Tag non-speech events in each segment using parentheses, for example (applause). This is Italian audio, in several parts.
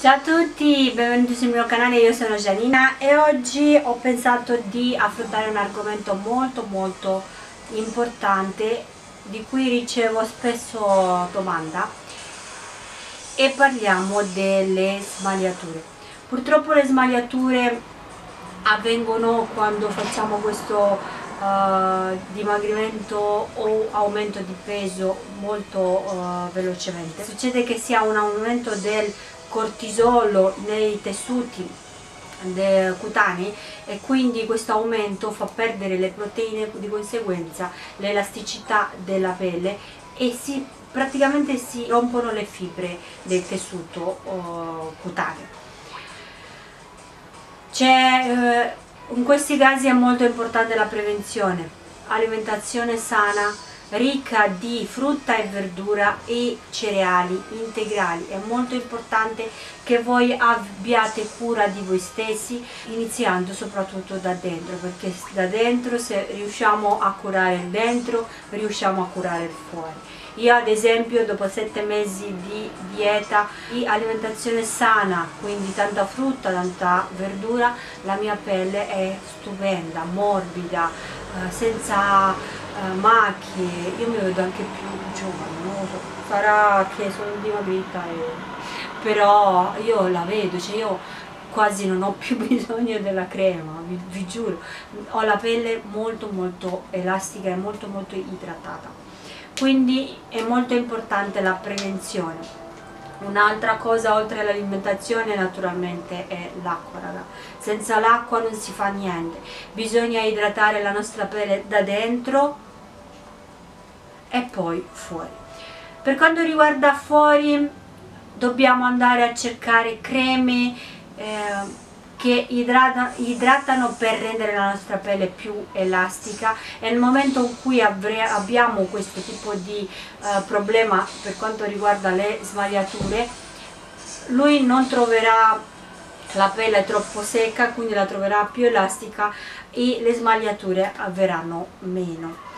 Ciao a tutti, benvenuti sul mio canale, io sono Janina e oggi ho pensato di affrontare un argomento molto molto importante di cui ricevo spesso domanda e parliamo delle smagliature. Purtroppo le smagliature avvengono quando facciamo questo uh, dimagrimento o aumento di peso molto uh, velocemente. Succede che sia un aumento del cortisolo nei tessuti cutanei e quindi questo aumento fa perdere le proteine di conseguenza l'elasticità della pelle e si, praticamente si rompono le fibre del tessuto uh, cutaneo. C'è in questi casi è molto importante la prevenzione, alimentazione sana, ricca di frutta e verdura e cereali integrali. È molto importante che voi abbiate cura di voi stessi, iniziando soprattutto da dentro, perché da dentro se riusciamo a curare il dentro, riusciamo a curare il fuori. Io ad esempio dopo sette mesi di dieta, di alimentazione sana, quindi tanta frutta, tanta verdura, la mia pelle è stupenda, morbida, eh, senza eh, macchie, io mi vedo anche più giovane, non lo so, sarà che sono dimagrita, e... però io la vedo, cioè io quasi non ho (laughs) più bisogno della crema, vi, vi giuro, ho la pelle molto molto elastica e molto molto idratata. Quindi è molto importante la prevenzione un'altra cosa oltre all'alimentazione naturalmente è l'acqua raga. Senza l'acqua non si fa niente. Bisogna idratare la nostra pelle da dentro e poi fuori. Per quanto riguarda fuori dobbiamo andare a cercare creme eh, che idrata, idratano per rendere la nostra pelle più elastica. E nel momento in cui abbiamo questo tipo di uh, problema per quanto riguarda le smagliature lui non troverà la pelle troppo secca quindi la troverà più elastica e le smagliature avverranno meno.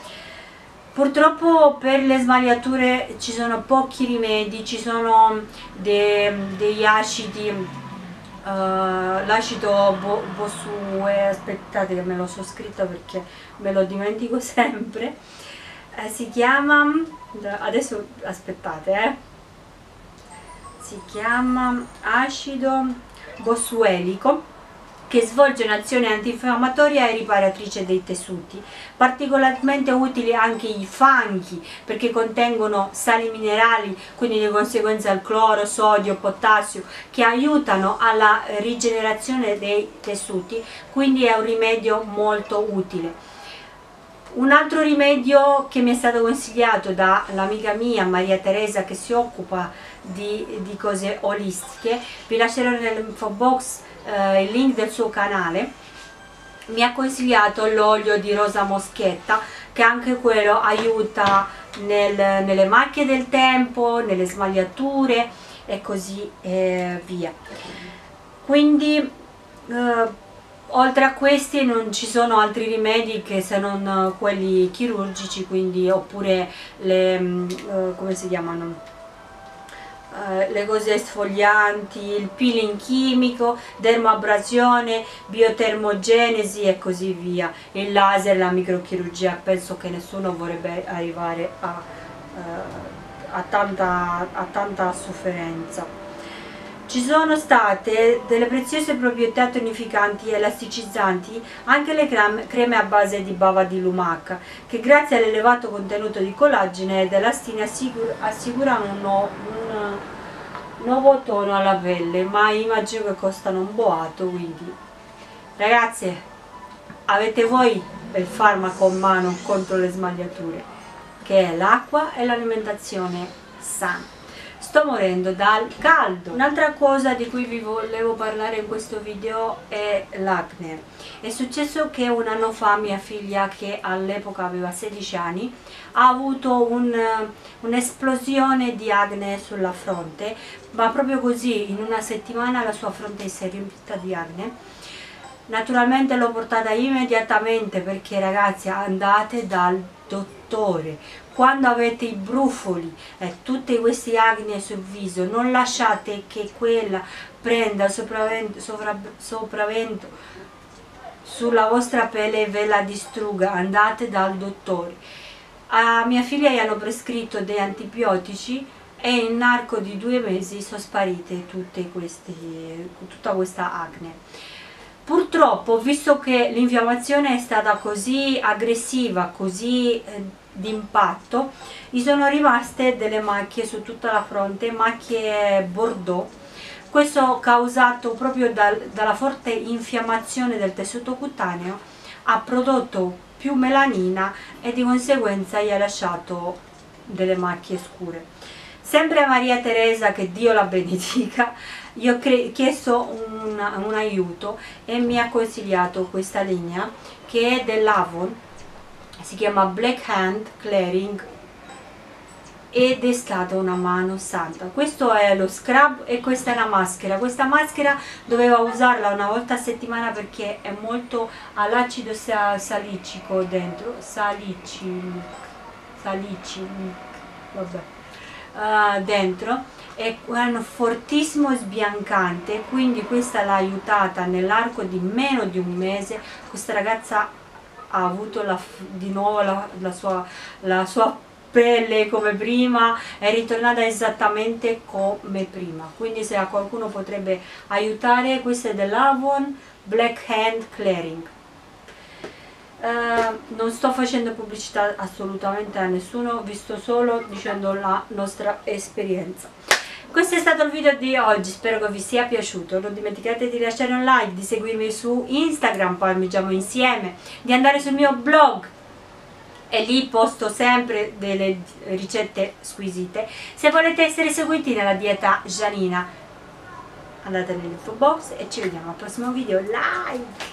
Purtroppo per le smagliature ci sono pochi rimedi, ci sono de, degli acidi Uh, l'acido bo Bosue, aspettate che me lo so scritto perché me lo dimentico (laughs) sempre, uh, si chiama, adesso aspettate, eh, si chiama acido bossuelico che svolge un'azione antinfiammatoria e riparatrice dei tessuti. Particolarmente utili anche i fanghi perché contengono sali minerali, quindi di conseguenza il cloro, sodio, potassio, che aiutano alla rigenerazione dei tessuti, quindi è un rimedio molto utile. Un altro rimedio che mi è stato consigliato dall'amica mia Maria Teresa che si occupa di, di cose olistiche, vi lascerò nell'info box eh, il link del suo canale mi ha consigliato l'olio di rosa moschetta che anche quello aiuta nel, nelle macchie del tempo, nelle smagliature e così eh, via. Quindi eh, oltre a questi non ci sono altri rimedi che se non quelli chirurgici, quindi oppure le, eh, come si chiamano? Eh, le cose esfolianti, il peeling chimico, dermoabrasione, biotermogenesi e così via, il laser, la microchirurgia, penso che nessuno vorrebbe arrivare a, uh, a, tanta, a tanta sofferenza. Ci sono state delle preziose proprietà tonificanti e elasticizzanti anche le creme a base di bava di lumaca, che grazie all'elevato contenuto di collagene ed elastina assicur assicurano un, un, nuovo tono alla pelle, ma immagino che costano un boato, quindi. Ragazze, avete voi il farmaco in mano contro le smagliature, che è l'acqua e l'alimentazione sana sto morendo dal caldo. Un'altra cosa di cui vi volevo parlare in questo video è l'acne. È successo che un anno fa mia figlia che all'epoca aveva 16 anni ha avuto un'esplosione un di acne sulla fronte ma proprio così in una settimana la sua fronte si è riempita di acne naturalmente l'ho portata immediatamente perché ragazzi andate dal dottore. Quando avete i brufoli e tutte queste acne sul viso non lasciate che quella prenda sopravvento, sopravvento sulla vostra pelle e ve la distrugga. Andate dal dottore. A mia figlia gli hanno prescritto dei antibiotici e in arco di due mesi sono sparite tutte queste, tutta questa acne purtroppo visto che l'infiammazione è stata così aggressiva così eh, d'impatto gli sono rimaste delle macchie su tutta la fronte macchie bordeaux. Questo causato proprio dal, dalla forte infiammazione del tessuto cutaneo ha prodotto più melanina e di conseguenza gli ha lasciato delle macchie scure sempre a Maria Teresa che Dio la benedica gli ho chiesto un, un aiuto e mi ha consigliato questa linea che è dell'Avon si chiama Black Hand Clearing ed è stata una mano santa. Questo è lo scrub e questa è la maschera. Questa maschera doveva usarla una volta a settimana perché è molto all'acido salicico dentro. Salicic salicic vabbè uh, dentro è un fortissimo sbiancante quindi questa l'ha aiutata nell'arco di meno di un mese. Questa ragazza ha avuto la, di nuovo la, la, sua, la sua pelle come prima è ritornata esattamente come prima. Quindi se a qualcuno potrebbe aiutare questo è dell'Avon Black Hand Clearing uh, non sto facendo pubblicità assolutamente a nessuno vi sto solo dicendo la nostra esperienza questo è stato il video di oggi, spero che vi sia piaciuto, non dimenticate di lasciare un like, di seguirmi su Instagram, poi mangiamo insieme, di andare sul mio blog e lì posto sempre delle ricette squisite. Se volete essere seguiti nella dieta Janina andate nell'info box e ci vediamo al prossimo video, like!